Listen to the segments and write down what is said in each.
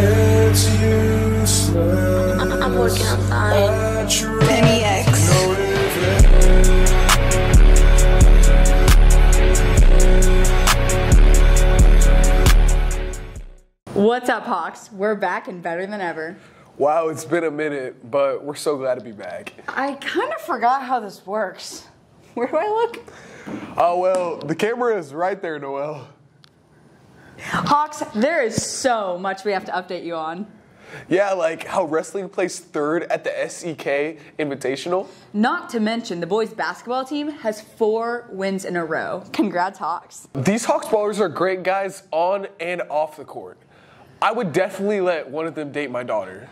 It's useless. I'm working outside. I try Penny X. What's up, Hawks? We're back and better than ever. Wow, it's been a minute, but we're so glad to be back. I kind of forgot how this works. Where do I look? Oh, well, the camera is right there, Noel. Hawks, there is so much we have to update you on. Yeah, like how wrestling placed third at the SEK Invitational. Not to mention, the boys basketball team has four wins in a row. Congrats, Hawks. These Hawks ballers are great guys on and off the court. I would definitely let one of them date my daughter.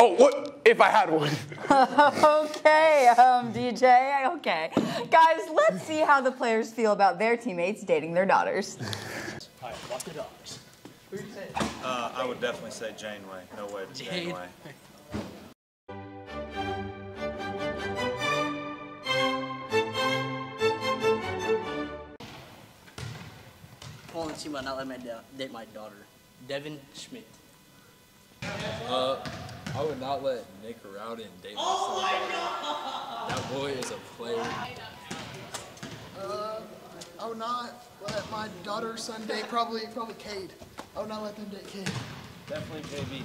Oh, what? If I had one. Okay, um, DJ, okay. Guys, let's see how the players feel about their teammates dating their daughters. Watch the dogs. Who you Uh, I would definitely say Janeway. No way to Janeway. Paul and see about not let my da- date my daughter. Devin Schmidt. I would not let Nick Rowden date oh my son. That boy is a player. I would not let my daughter, son date probably probably Cade. I would not let them date Cade. Definitely JB.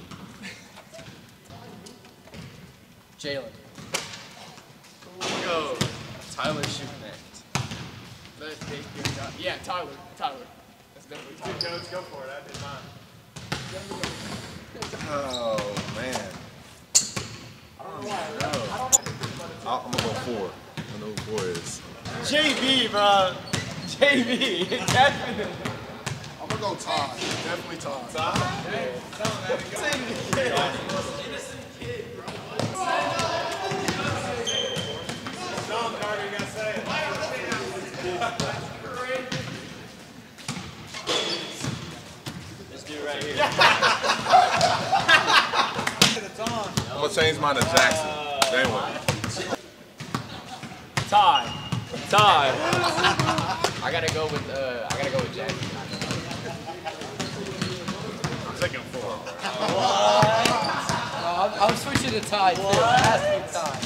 Jalen. Go. Tyler Schumacher. Let's take your shot. Yeah, Tyler. Tyler. That's definitely Tyler. let's go for it. I did not. Oh man. I don't even know. I'm gonna go four. I know who four is. JB, bro. JB. Definitely. I'm gonna go Todd. Definitely Todd. I'm gonna change mine to Jackson. Janeway. Ty. Ty. I gotta go with uh I gotta go with Jackson. I'm taking four. I'm, I'm switching to Ty too. It has to be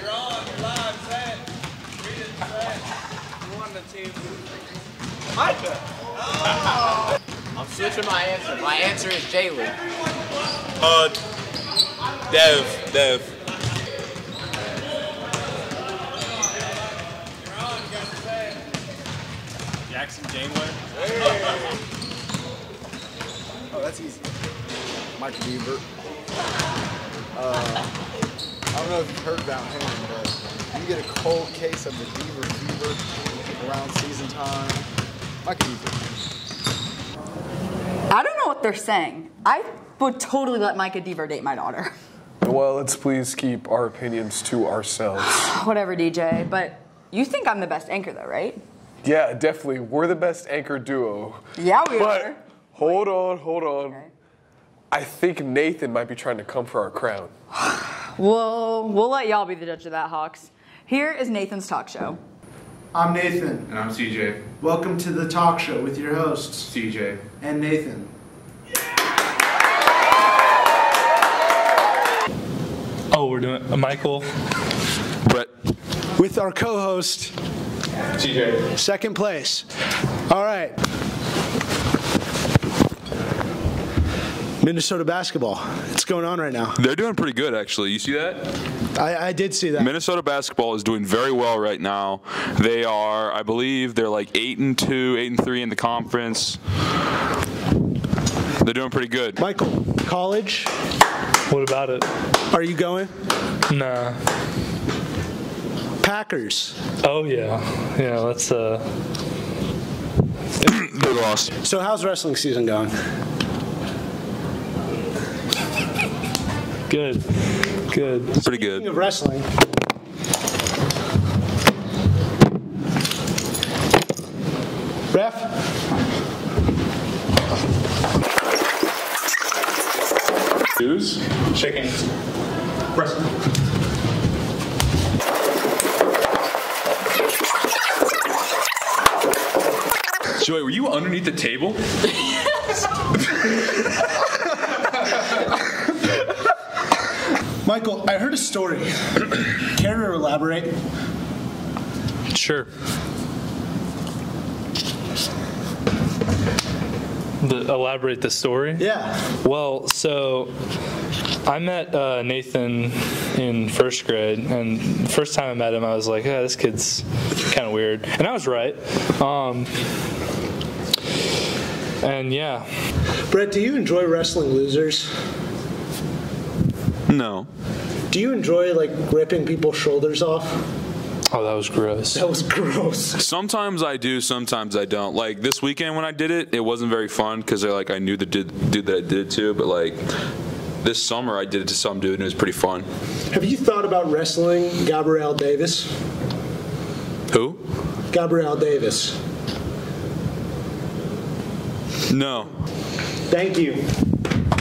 You're on, you're live, say it. Read it, say it. You won the team. Micah! I'm switching my answer. My answer is Jalen. Uh, Dev. Dev. Jackson Janeway. Oh, that's easy. Micah Deaver. Uh, I don't know if you've heard about him, but you get a cold case of the Beaver fever around season time. Micah Deaver. I don't know what they're saying. I would totally let Micah Deaver date my daughter. Well, let's please keep our opinions to ourselves. Whatever, DJ, but you think I'm the best anchor, though, right? Yeah, definitely. We're the best anchor duo. Yeah, we are. But are. hold on, hold on. Okay. I think Nathan might be trying to come for our crown. Well, we'll let y'all be the judge of that, Hawks. Here is Nathan's talk show. I'm Nathan. And I'm CJ. Welcome to the talk show with your hosts CJ. and Nathan. Oh, we're doing uh, Michael. Brett. With our co-host, CJ. second place. All right. Minnesota basketball. What's going on right now? They're doing pretty good, actually. You see that? I, I did see that. Minnesota basketball is doing very well right now. They are, I believe, they're like eight and two, eight and three in the conference. They're doing pretty good. Michael, college. What about it? Are you going? Nah. Packers. Oh yeah. Yeah. Let's uh. they lost. So how's wrestling season going? Good. Good. Pretty Speaking good. of wrestling. Joey, were you underneath the table? Michael, I heard a story. Care to elaborate? Sure. The, elaborate the story? Yeah. Well, so I met uh, Nathan in first grade, and the first time I met him, I was like, yeah, this kid's kind of weird. And I was right. Um, and yeah. Brett, do you enjoy wrestling losers? No. Do you enjoy like ripping people's shoulders off? Oh, that was gross. That was gross. Sometimes I do, sometimes I don't. Like this weekend when I did it, it wasn't very fun because like I knew the dude, dude that I did it to, but like this summer I did it to some dude and it was pretty fun. Have you thought about wrestling Gabrielle Davis? Who? Gabrielle Davis. No. Thank you.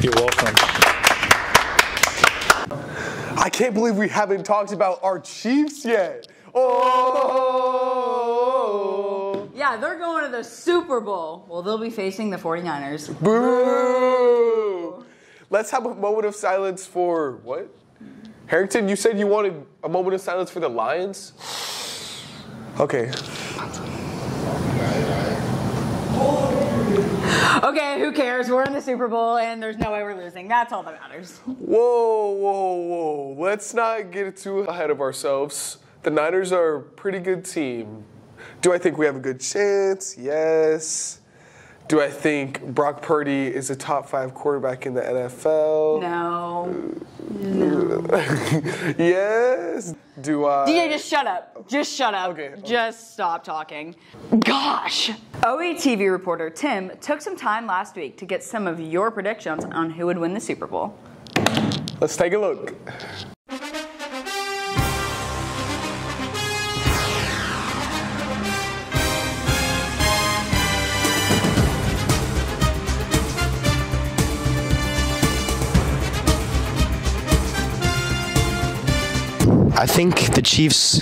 You're welcome. I can't believe we haven't talked about our Chiefs yet. Oh. Yeah, they're going to the Super Bowl. Well, they'll be facing the 49ers. Boo! Let's have a moment of silence for what? Harrington, you said you wanted a moment of silence for the Lions? Okay. Okay, who cares? We're in the Super Bowl and there's no way we're losing. That's all that matters. Whoa, whoa, whoa. Let's not get too ahead of ourselves. The Niners are a pretty good team. Do I think we have a good chance? Yes. Do I think Brock Purdy is a top five quarterback in the NFL? No. No. yes. Do I? DJ, just shut up. Just shut up. Okay. Just stop talking. Gosh. OETV reporter Tim took some time last week to get some of your predictions on who would win the Super Bowl. Let's take a look. I think the Chiefs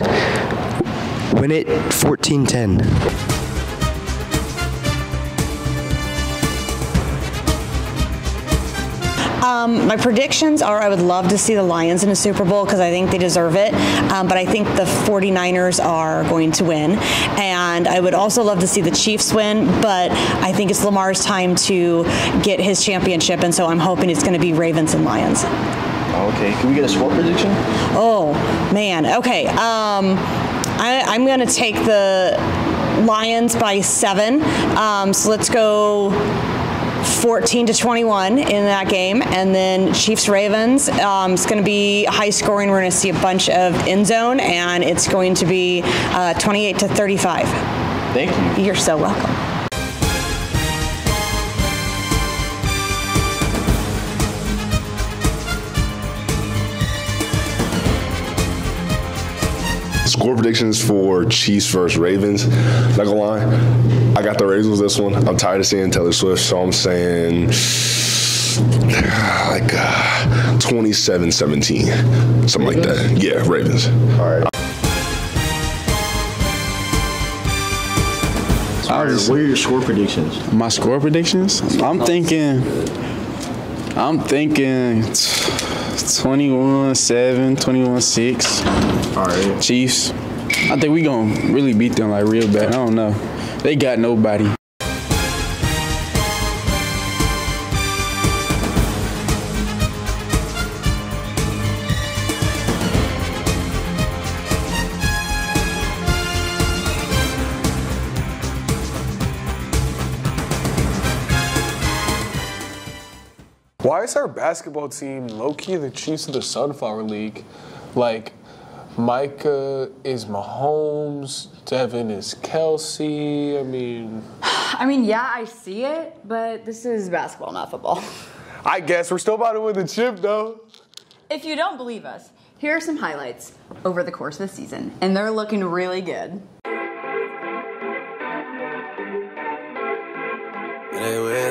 win it 14 10. Um, my predictions are I would love to see the Lions in a Super Bowl because I think they deserve it. Um, but I think the 49ers are going to win. And I would also love to see the Chiefs win, but I think it's Lamar's time to get his championship. And so I'm hoping it's going to be Ravens and Lions. Okay, can we get a score prediction? Oh, man. Okay. Um, I, I'm going to take the Lions by seven. Um, so let's go 14 to 21 in that game. And then Chiefs Ravens. Um, it's going to be high scoring. We're going to see a bunch of end zone, and it's going to be uh, 28 to 35. Thank you. You're so welcome. Score predictions for Chiefs versus Ravens. Not gonna lie, I got the Ravens this one. I'm tired of seeing Taylor Swift, so I'm saying like uh, 27-17, something like that. Yeah, Ravens. All right. what are your score predictions? My score predictions? I'm thinking. I'm thinking 21 7, 21 6. All right. Chiefs. I think we going to really beat them like real bad. I don't know. They got nobody. Why is our basketball team low key the Chiefs of the Sunflower League? Like, Micah is Mahomes, Devin is Kelsey. I mean, I mean, yeah, I see it, but this is basketball, not football. I guess we're still about to win the chip though. If you don't believe us, here are some highlights over the course of the season, and they're looking really good.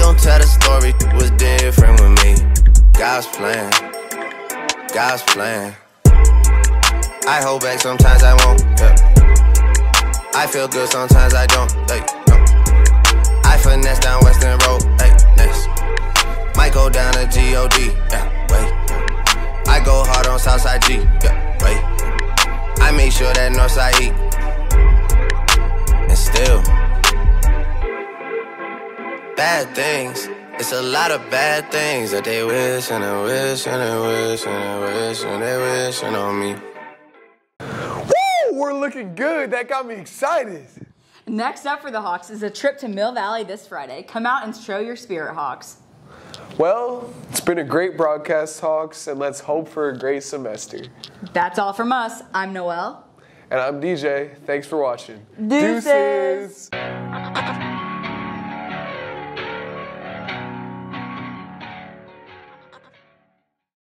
Gon' tell the story was different with me. God's plan, God's plan. I hold back sometimes I won't. Yeah. I feel good sometimes I don't. Like, no. I finesse down Weston Road. Hey, next. Might go down to God. Yeah, wait. I go hard on Southside G. Yeah, bad things. It's a lot of bad things that they wish and they wish and they wish and they wish and they wishing on me. Woo! We're looking good. That got me excited. Next up for the Hawks is a trip to Mill Valley this Friday. Come out and show your spirit, Hawks. Well, it's been a great broadcast, Hawks, and let's hope for a great semester. That's all from us. I'm Noel. And I'm DJ. Thanks for watching. Deuces. Deuces.